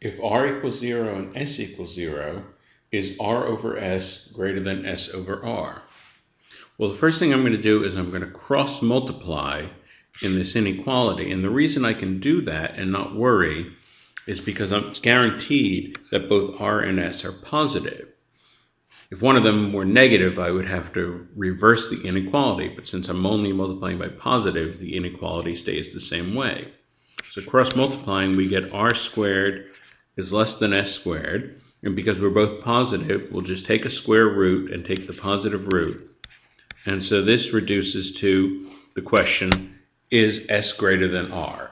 if r equals 0 and s equals 0, is r over s greater than s over r? Well, the first thing I'm going to do is I'm going to cross multiply in this inequality. And the reason I can do that and not worry is because it's guaranteed that both r and s are positive. If one of them were negative, I would have to reverse the inequality. But since I'm only multiplying by positive, the inequality stays the same way. So cross multiplying, we get r squared is less than s squared. And because we're both positive, we'll just take a square root and take the positive root. And so this reduces to the question, is s greater than r?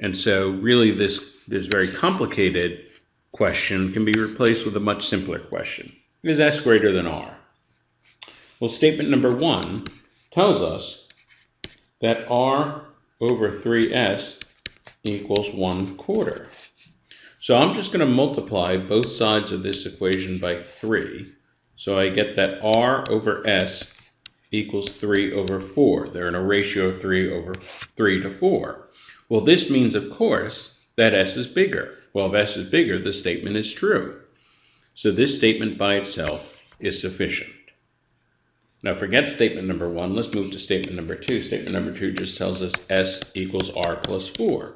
And so really this, this very complicated question can be replaced with a much simpler question. Is s greater than r? Well, statement number one tells us that r over 3s equals 1 quarter. So I'm just going to multiply both sides of this equation by 3. So I get that r over s equals 3 over 4. They're in a ratio of 3 over 3 to 4. Well, this means, of course, that s is bigger. Well, if s is bigger, the statement is true. So this statement by itself is sufficient. Now forget statement number one. Let's move to statement number two. Statement number two just tells us s equals r plus 4.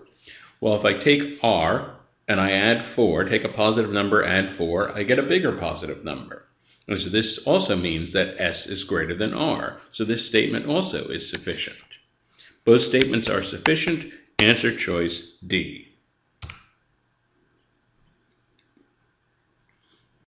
Well, if I take r and I add 4, take a positive number, add 4, I get a bigger positive number. And so this also means that s is greater than r. So this statement also is sufficient. Both statements are sufficient. Answer choice D.